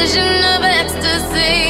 vision of ecstasy.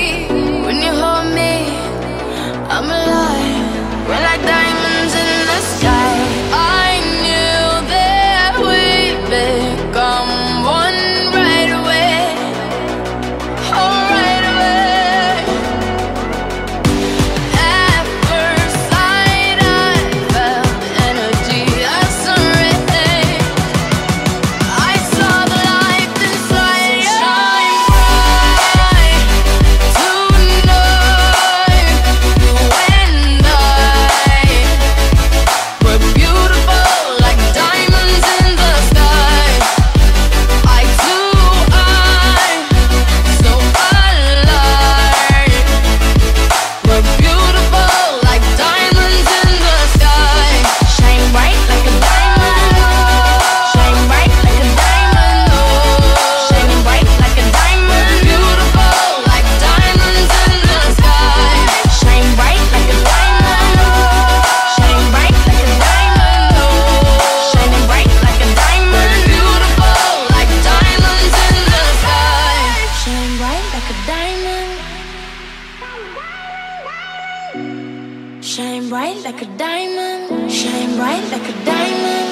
bright like a diamond, shine bright like a diamond.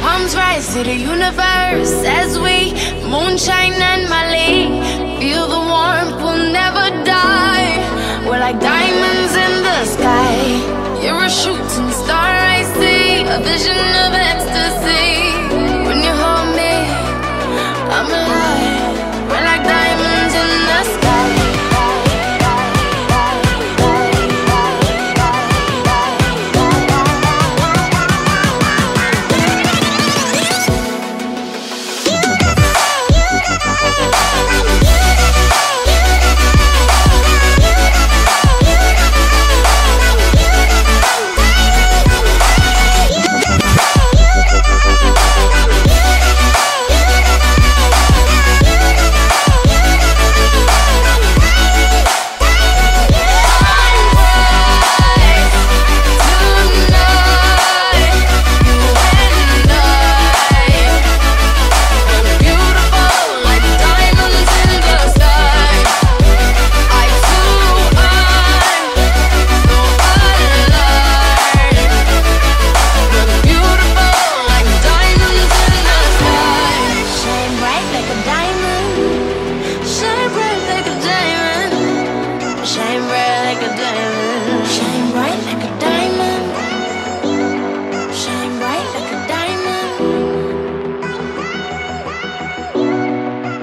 Palms rise to the universe as we moonshine and molly. Feel the warmth, we'll never die. We're like diamonds in the sky. You're a shooting star, I see a vision of it.